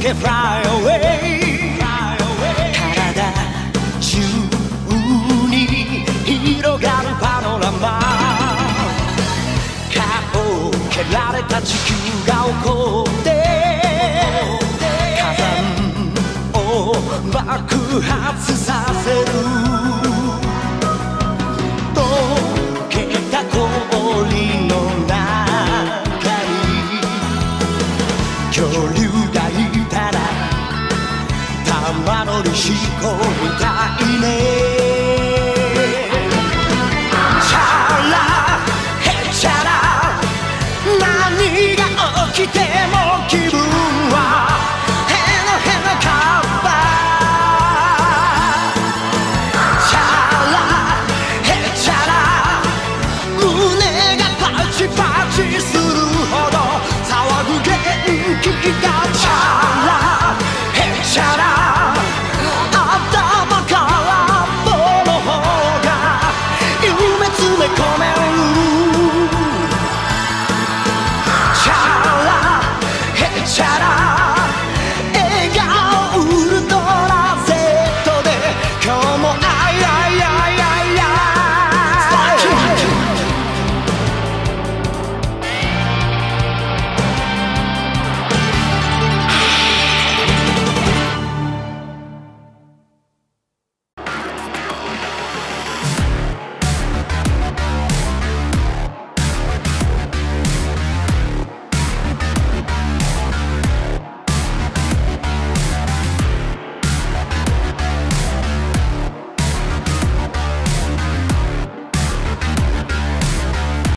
け Fly away 体中に広がるパノラマ。顔を蹴られた地球が起こって。火山を爆発させる。乗りしこみたいねチャラへチャラ何が起きてる